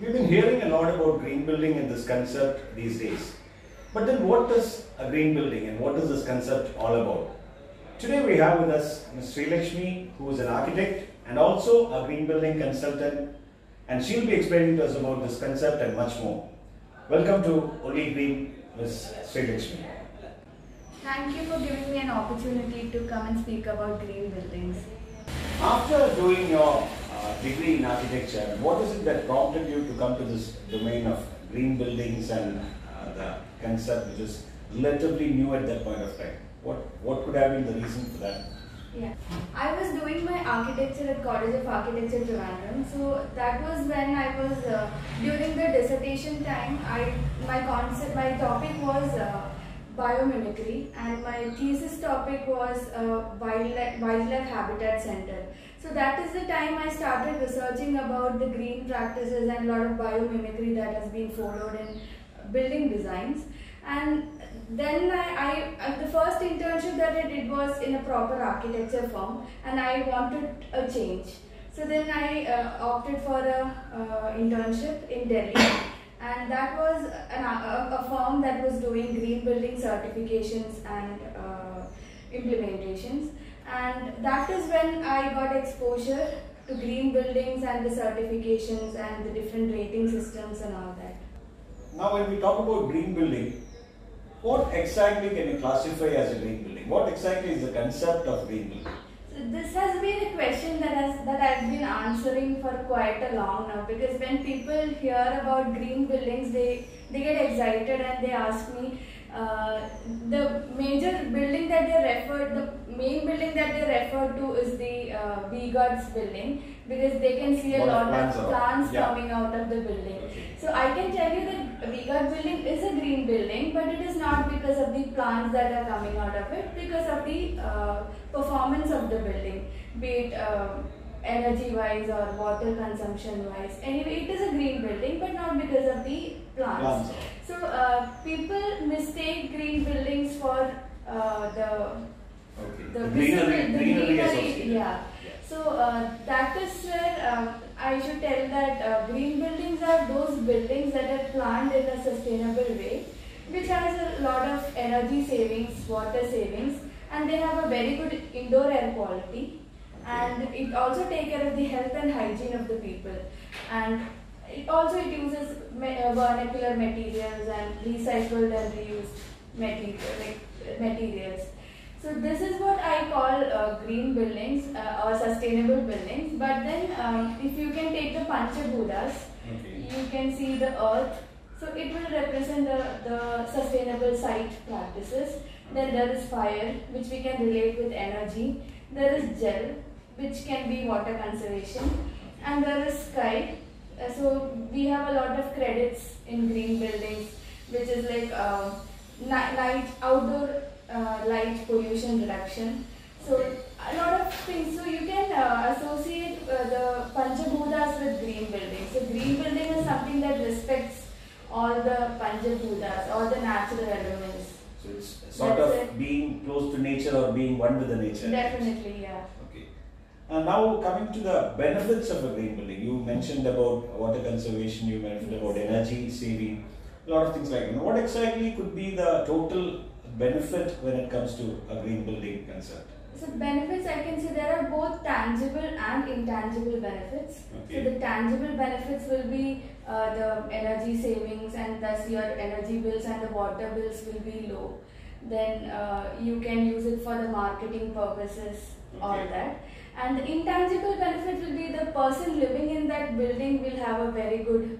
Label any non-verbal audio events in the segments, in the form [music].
We've been hearing a lot about green building and this concept these days. But then what is a green building and what is this concept all about? Today we have with us Ms. Sreelakshmi, who is an architect and also a green building consultant and she'll be explaining to us about this concept and much more. Welcome to Only Green, Ms. Sreelakshmi. Thank you for giving me an opportunity to come and speak about green buildings. After doing your degree in architecture, what is it that prompted you to come to this domain of green buildings and uh, the concept which is relatively new at that point of time? What, what could have been the reason for that? Yeah, I was doing my architecture at College of Architecture Trivandrum. So that was when I was uh, during the dissertation time. I my concept, my topic was uh, biomimicry, and my thesis topic was uh, wildlife wildlife habitat center. So that is the time I started researching about the green practices and a lot of biomimicry that has been followed in building designs. And then I, I, the first internship that I did was in a proper architecture firm, and I wanted a change. So then I uh, opted for a uh, internship in Delhi, and that was an, a, a firm that was doing green building certifications and uh, implementations. And that is when I got exposure to green buildings and the certifications and the different rating systems and all that. Now, when we talk about green building, what exactly can you classify as a green building? What exactly is the concept of green building? So this has been a question that has that I've been answering for quite a long now because when people hear about green buildings, they they get excited and they ask me. Uh, the major building that they refer, the main building that they refer to is the uh, VGOTS building because they can see a Lot of lot plants yeah. coming out of the building. Okay. So I can tell you that VGOT building is a green building, but it is not because of the plants that are coming out of it, because of the uh, performance of the building, be it uh, energy wise or water consumption wise. Anyway, it is a green building, but not because of the plants. Plants. So uh, people mistake green buildings for uh, the Okay. the, The greenery, the greenery greenery, associated. yeah. So uh, that is where um, I should tell that uh, green buildings are those buildings that are planned in a sustainable way, which has a lot of energy savings, water savings, and they have a very good indoor air quality, and it also take care of the health and hygiene of the people, and it also it uses uh, vernacular materials and recycled and reused material, like, materials. So this is what I call uh, green buildings uh, or sustainable buildings. But then, um, if you can take the Panchabhutas, Okay. you can see the earth. So it will represent the, the sustainable site practices. Then there is fire, which we can relate with energy. There is jal, which can be water conservation. And there is sky. Uh, so we have a lot of credits in green buildings, which is like uh, ni- night outdoor uh, light pollution reduction. So a lot of things. So you can uh, associate uh, the Panchabhutas with green buildings. So green building is something that respects all the Panchabhutas, all the natural elements. So it's sort That's of it. being close to nature or being one with the nature. Definitely, yeah. Okay. Uh, now coming to the benefits of a green building, you mentioned about water conservation, you mentioned about energy saving, a lot of things like that. What exactly could be the total benefit when it comes to a green building concept? So benefits I can say there are both tangible and intangible benefits. Okay. So the tangible benefits will be uh, the energy savings and thus your energy bills and the water bills will be low. Then uh, you can use it for the marketing purposes, all that. And the intangible benefit will be the person living in that building will have a very good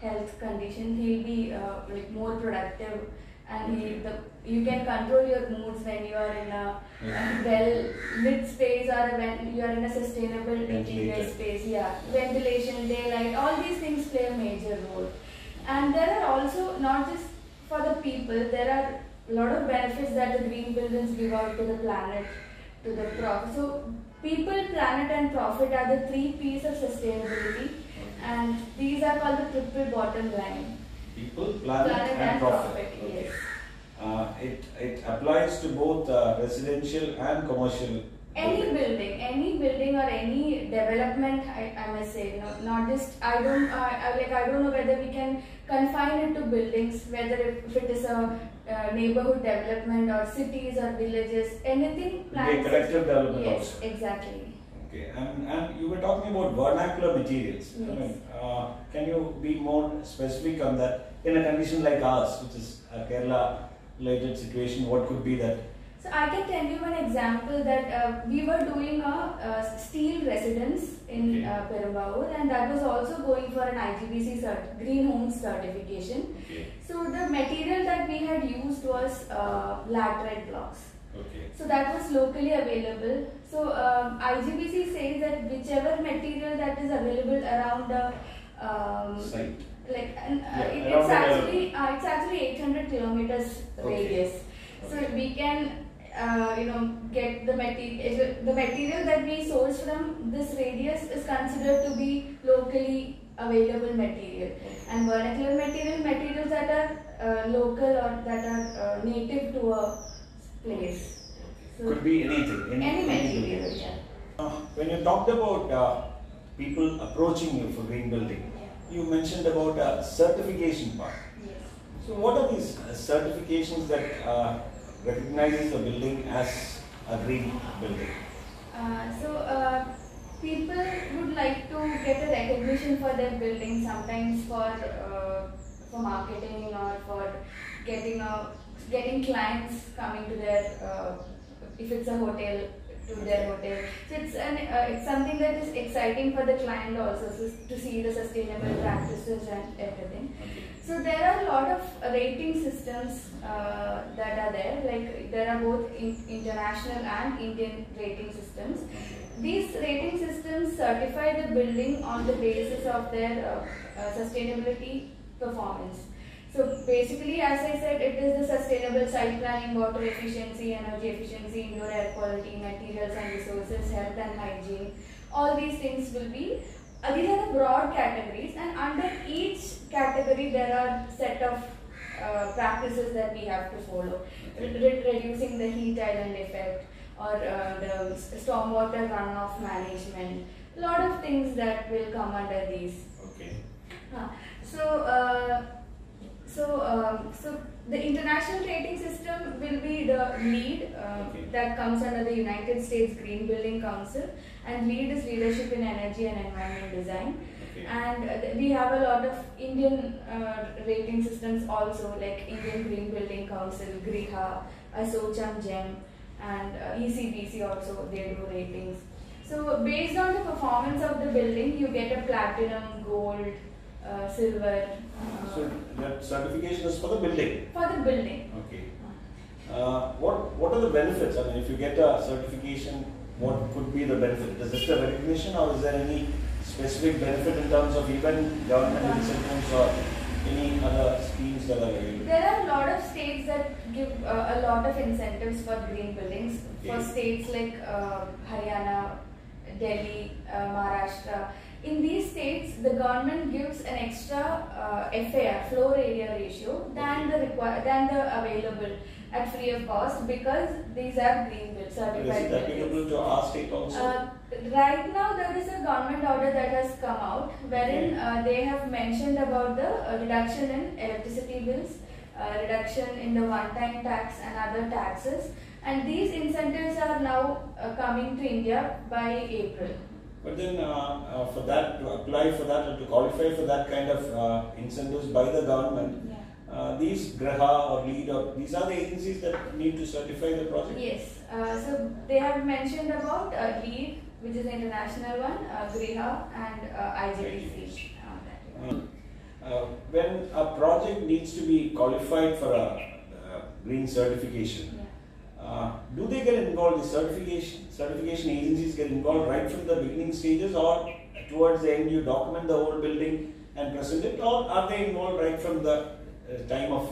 health condition. He'll be uh, like more productive and he, the, you can control your moods when you are in a Yeah. well lit space or when you are in a sustainable interior space yeah. Ventilation daylight all these things play a major role. And there are also not just for the people there are a lot of benefits that the green buildings give out to the planet to the profit so people planet and profit are the three p's of sustainability and these are called the triple bottom line People, planet, planet and, and profit. profit Okay. yes Uh, it, it applies to both uh, residential and commercial any Okay. building any building or any development i, I must say no, not just i don't I like i don't know whether we can confine it to buildings whether if, if it is a uh, neighborhood development or cities or villages anything a planned collective development yes also. exactly Okay, and, and you were talking about vernacular materials. Yes. I mean, uh, can you be more specific on that? In a condition like ours, which is a Kerala related situation, what could be that? So I can tell you one example that uh, we were doing a, uh steel residence in Okay. uh, and that was also going for an IGBC cert- Green Homes certification. Okay, So the material that we had used was uh, laterite blocks. okay, So that was locally available. So um, IGBC says that whichever material that is available around the um, site. like and, uh, Yeah, it, it's actually uh, it's actually 800 kilometers Okay. radius. So we can uh, you know get the material the material that we source from this radius is considered to be locally available material and vernacular material materials that are uh, local or that are uh, native to a place. So Could be anything. any material, building. yeah. Uh, when you talked about uh, people approaching you for green building, Yeah. you mentioned about a certification part. Yes. So, what are these uh, certifications that uh, recognizes a building as a green building? Uh, so uh, people would like to get a recognition for their building sometimes for uh, for marketing or for getting a getting clients coming to their uh, if it's a hotel to their hotel. So it's an uh, it's something that is exciting for the client also so to see the sustainable practices and everything so there are a lot of rating systems uh, that are there. Like there are both in, international and Indian rating systems. These rating systems certify the building on the basis of their uh, uh, sustainability performance. So basically, as I said, it is the sustainable site planning, water efficiency, energy efficiency, indoor air quality, materials and resources, health and hygiene. All these things will be uh, these are the broad categories, and under each category there are set of uh, practices that we have to follow. Re- re- reducing the heat island effect, or uh, the stormwater runoff management. A lot of things that will come under these. Okay. Huh. So, uh, so, um, so the international rating system will be the LEED uh, Okay. that comes under the United States Green Building Council, and LEED is leadership in energy and environment design. Okay. And uh, we have a lot of Indian uh, rating systems also, like Indian Green Building Council, GRIHA, ASOCHAM GEM, and uh, ECBC also, they do ratings. So based on the performance of the building, you get a platinum, gold, uh, silver uh, So that certification is for the building. for the building. Okay. Uh, what What are the benefits? I mean, if you get a certification, what could be the benefit? Is it a recognition, or is there any specific benefit in terms of even government incentives or any other schemes that are available? There are a lot of states that give uh, a lot of incentives for green buildings. For states like uh, Haryana, Delhi, uh, Maharashtra. In these states, the government gives an extra uh, FAR, floor area ratio, than the require than the available at free of cost because these are green Is certified it buildings. applicable to our state also? Uh, right now, there is a government order that has come out wherein uh, they have mentioned about the uh, reduction in electricity bills, uh, reduction in the one-time tax and other taxes, and these incentives are now uh, coming to India by April. But then, uh, uh, for that, to apply for that or to qualify for that kind of uh, incentives by the government, Yeah. uh, these GRIHA or LEED or these are the agencies that need to certify the project? Yes, uh, so they have mentioned about uh, LEED, which is the international one, uh, GRIHA, and uh. Uh, uh, when a project needs to be qualified for a uh, green certification, Yeah. Do they get involved? The certification certification agencies get involved right from the beginning stages, or towards the end you document the whole building and present it, or are they involved right from the uh, time of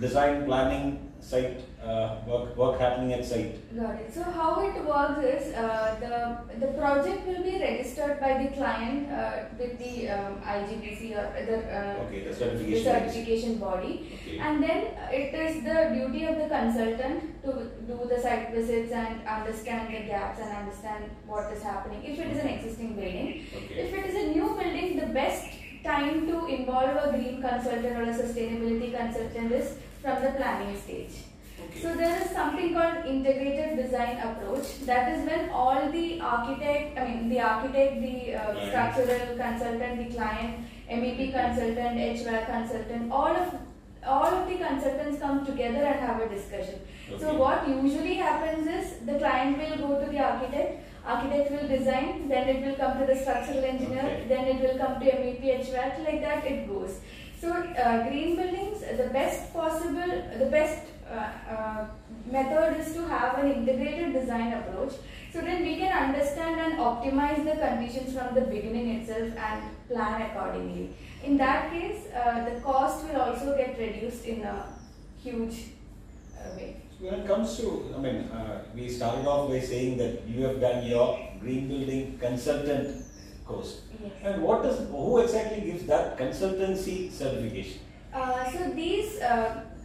design, planning, site uh, work work happening at site? Got it. So how it works is uh, the the project will be registered by the client uh, with the um, IGBC or the, uh, Okay, the the certification. certification body, Okay. and then it is the duty of the consultant to do the site visits and understand the gaps and understand what is happening. If it is an existing building, Okay. if it is a new building, the best time to involve a green consultant or a sustainability consultant is from the planning stage. Okay. So there is something called integrated design approach. That is when all the architect, I mean the architect, the uh, structural consultant, the client, MEP consultant, HVAC consultant, all of all of the consultants come together and have a discussion. So what usually happens is the client will go to the architect, architect will design, then it will come to the structural engineer, Okay. then it will come to MEP HVAC, like that it goes. So uh, green buildings, the best possible, the best uh, method is to have an integrated design approach. So then we can understand and optimize the conditions from the beginning itself and plan accordingly. In that case, uh, the cost will also get reduced in a huge uh, way. When it comes to, I mean, uh, we started off by saying that you have done your green building consultant course. Yes. And does who exactly gives that consultancy certification? Uh, so these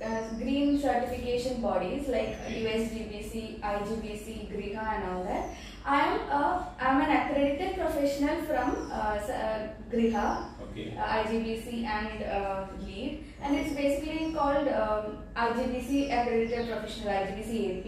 uh, green certification bodies like USGBC, IGBC, GRIHA and all that, I am a, I'm an accredited professional from uh, uh, GRIHA, Okay. uh, IGBC and uh, LEED and it's basically called um, IGBC accredited professional, IGBC AP,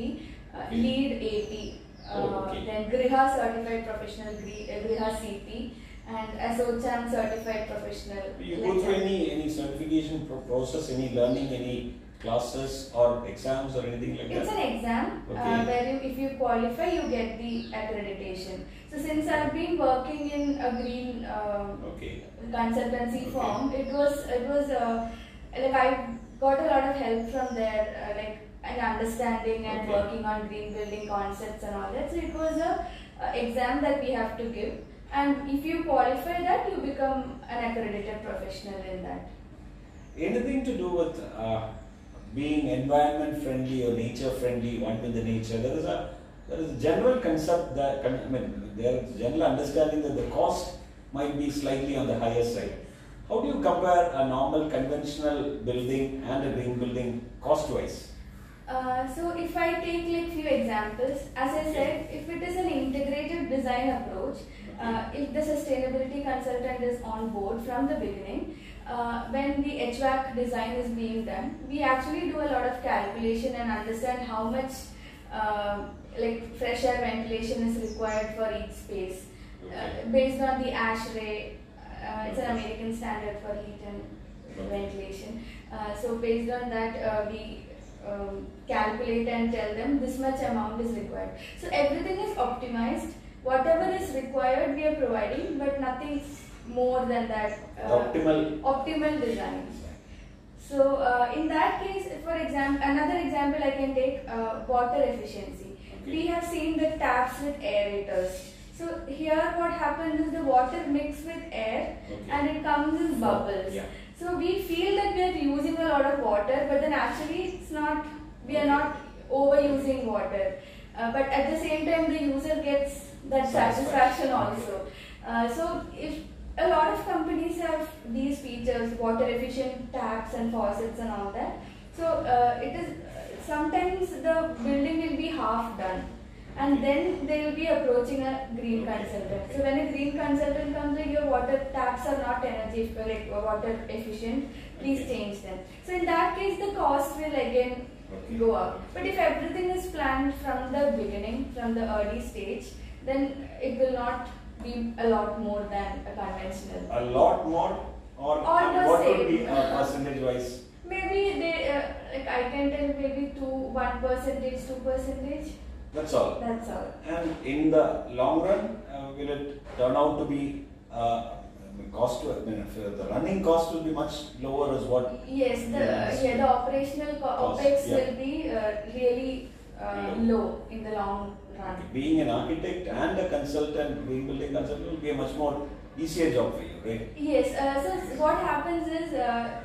uh, Okay. LEED AP, uh, Oh, okay. then GRIHA certified professional, uh, GRIHA CP and ASOCHAM certified professional. You go through any, any certification process, any learning, any classes or exams or anything like It's that? It's an exam uh, where you, if you qualify, you get the accreditation. So since I've been working in a green um, Okay. consultancy Okay. firm, it was it was uh, like I got a lot of help from there, uh, like and understanding and Okay. working on green building concepts and all that. So it was a, a exam that we have to give, and if you qualify that, you become an accredited professional in that. Anything to do with uh, being environment friendly or nature friendly, one with the nature? There is a there is a general concept that I mean there is a general understanding that the cost might be slightly on the higher side. How do you compare a normal conventional building and a green building cost wise? Uh, so if I take like few examples, as I said, if it is an integrated design approach, uh, if the sustainability consultant is on board from the beginning, uh, when the HVAC design is being done, we actually do a lot of calculation and understand how much uh, like fresh air ventilation is required for each space uh, based on the ASHRAE. Uh, it's an American standard for heat and ventilation. Uh, so based on that, uh, we um, calculate and tell them this much amount is required. So everything is optimized. Whatever is required, we are providing, but nothing more than that. Uh, optimal optimal design. So uh, in that case, for example, another example I can take uh, water efficiency. Okay. We have seen the taps with aerators. So here what happens is the water mixes with air Okay. and it comes in bubbles. Yeah. So we feel that we are using a lot of water, but then actually it's not. We are not overusing water. Uh, but at the same time, the user gets that Satisfaction. also. Uh, so if a lot of companies have these features, water efficient taps and faucets and all that. So uh, it is sometimes the building will be half done. And then they will be approaching a green consultant. So when a green consultant comes, like your water taps are not energy like water efficient, please change them. So in that case, the cost will again go up. But if everything is planned from the beginning, from the early stage, then it will not be a lot more than a conventional. a lot more or Or what would be uh, percentage wise? Maybe they uh, like I can tell maybe two one percentage, two percentage. That's all. That's all. And in the long run, uh, will it turn out to be uh, cost? To, I mean, uh, the running cost will be much lower, as what? Yes, the Yes. yeah, the operational co- Cost, opex yeah. will be uh, really uh, Low. low in the long Being an architect and a consultant, green building consultant, will be a much more easier job for you, right? Yes, uh, so what happens is uh,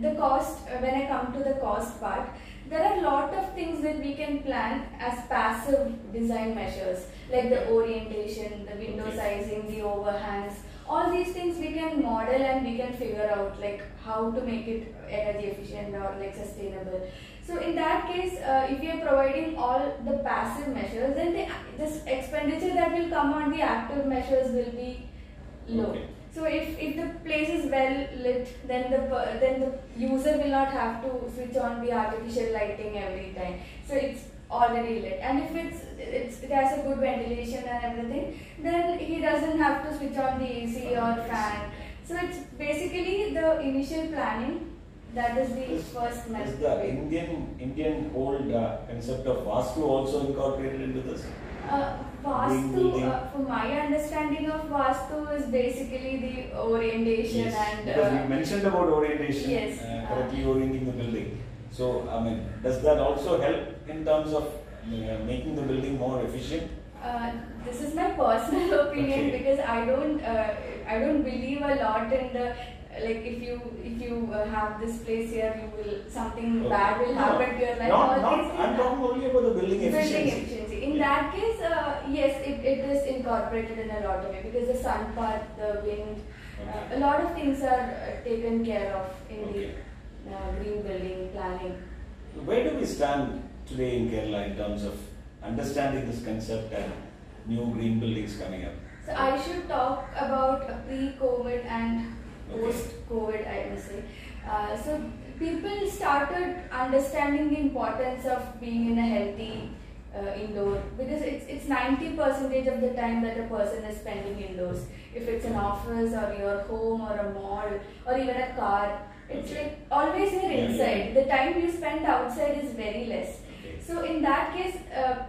the cost, uh, when I come to the cost part, there are a lot of things that we can plan as passive design measures, like the orientation, the window Okay. sizing, the overhangs. All these things we can model and we can figure out like how to make it energy efficient or like sustainable. So in that case, uh, if you are providing all the passive measures, then the this expenditure that will come on the active measures will be low. Okay. So if, if the place is well lit, then the then the user will not have to switch on the artificial lighting every time. So it's already lit, and if it's, it's it has a good ventilation and everything, then he doesn't have to switch on the AC or fan. So it's basically the initial planning. That is the Is- first Is the Indian Indian old uh, concept of Vastu also incorporated into this? Uh, Vastu, uh, for my understanding of Vastu, is basically the orientation and. because uh, you mentioned about orientation, Yes. uh, correctly orienting the building. So, I mean, does that also help in terms of uh, making the building more efficient? Uh, this is my personal [laughs] opinion Okay. because I don't uh, I don't believe a lot in the like if you if you uh, have this place here you will something Okay. bad will No, happen to your life. Not, not, I'm talking only about the building efficiency. Building efficiency. In Yeah. that case, uh, yes, it, it is incorporated in a lot of way because the sun path, the wind, uh, Okay. a lot of things are uh, taken care of in the uh, green building planning. Where do we stand today in Kerala in terms of understanding this concept and new green buildings coming up? So I should talk about a pre-COVID and Okay. post-COVID, I must say. Uh, so people started understanding the importance of being in a healthy uh, indoor because it's it's 90 percentage of the time that a person is spending indoors. If it's an office or your home or a mall or even a car, it's Okay. like always you're Yeah, inside. yeah. The time you spend outside is very less. So in that case, uh,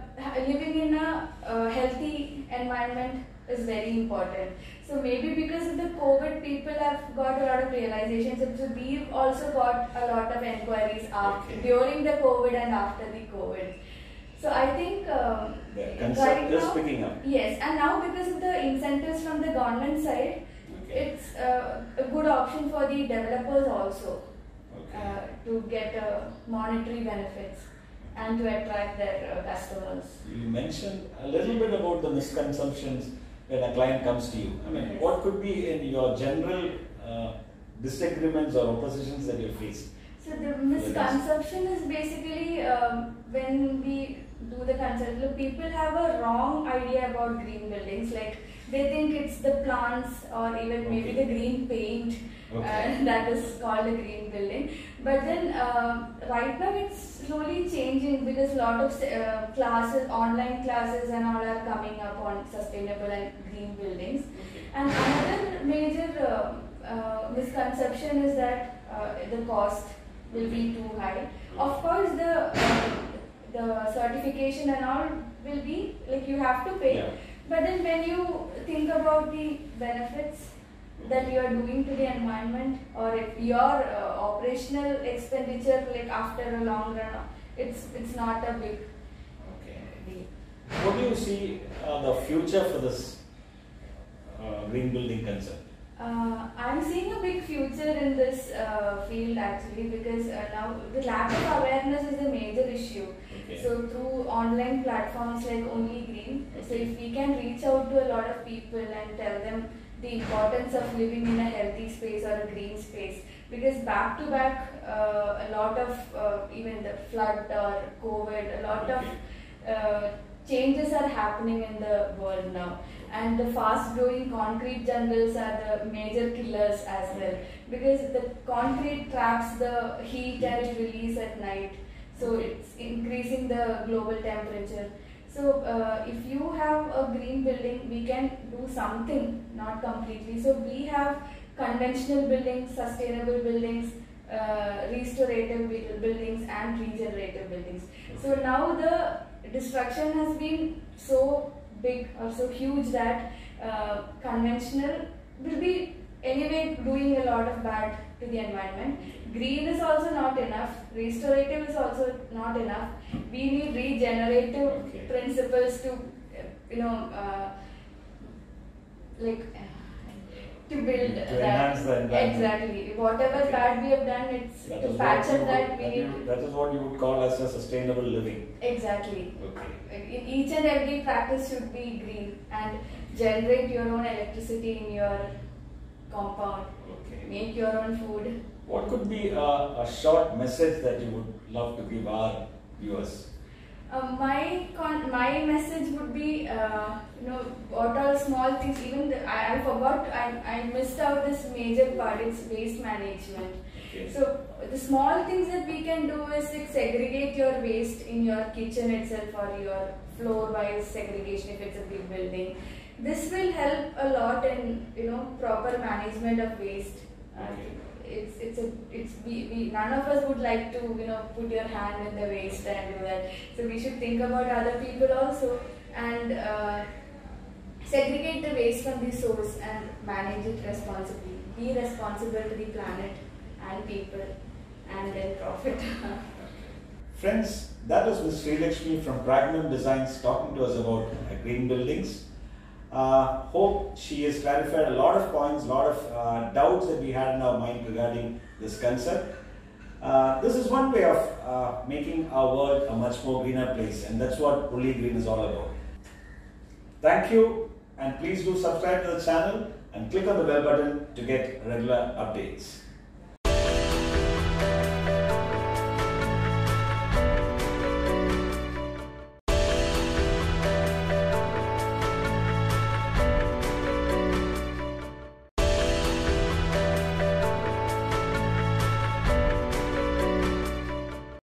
living in a uh, healthy environment is very important. So maybe because of the COVID, people have got a lot of realizations. So we've also got a lot of enquiries after, Okay. during the COVID and after the COVID. So I think um, The right is now- picking up. Yes, and now because of the incentives from the government side, Okay. it's uh, a good option for the developers also Okay. uh, to get uh, monetary benefits and to attract their uh, customers. You mentioned a little bit about the misconceptions when a client comes to you. I mean, Yes. what could be in your general uh, disagreements or oppositions that you faced? So the misconception is basically um, when we do the concept, look, people have a wrong idea about green buildings. Like they think it's the plants or even maybe Okay. the green paint Okay. uh, [laughs] that is called a green building. But then um, right now it's slowly changing because a lot of uh, classes, online classes and all are coming up on sustainable and green buildings. Okay. And another major uh, uh, misconception is that uh, the cost will be too high. Of course, the uh, the certification and all will be like you have to pay. Yeah. But then when you think about the benefits that you are doing to the environment, or if your uh, operational expenditure, like after a long run, it's it's not a big Okay. What do you see uh, the future for this uh, green building concept? Uh, I'm seeing a big future in this uh, field actually because uh, now the lack of awareness is a major issue. Okay. So through online platforms like Only Green, so if we can reach out to a lot of people and tell them the importance of living in a healthy space or a green space, because back to back, uh, a lot of uh, even the flood or COVID, a lot of Okay. uh, changes are happening in the world now. And the fast growing concrete jungles are the major killers as well. Because the concrete traps the heat and it release at night. So it's increasing the global temperature. So uh, if you have a green building we can do something not completely. So we have conventional buildings sustainable buildings uh, restorative buildings and regenerative buildings. So now the destruction has been so big or so huge that uh, conventional will be anyway doing a lot of bad to the environment. Green is also not enough. Restorative is also not enough. We need regenerative Okay. principles to, you know, uh, like. To build To that. enhance the environment. Exactly. Whatever Okay. that we have done, it's That to patch up that we that need. you- That is what you would call as a sustainable living. Exactly. Okay. In each and every practice should be green and generate your own electricity in your compound. Okay. Make your own food. What could be a, a short message that you would love to give our viewers? Uh, my con- my message would be, uh, you know, what are small things. Even the, I, I forgot, I, I missed out this major part. It's waste management. Okay. So the small things that we can do is like segregate your waste in your kitchen itself or your floor-wise segregation if it's a big building. This will help a lot in you know proper management of waste. Okay. It's it's a it's we, we none of us would like to you know put your hand in the waste and do that. So we should think about other people also and uh, segregate the waste from the source and manage it responsibly. Be responsible to the planet and people and then profit. [laughs] Friends, that was Ms. Sreelakshmi from Pragnom Designs talking to us about green buildings. Uh, hope she has clarified a lot of points, a lot of uh, doubts that we had in our mind regarding this concept. Uh, this is one way of uh, making our world a much more greener place, and that's what Only Green is all about. Thank you, and please do subscribe to the channel and click on the bell button to get regular updates.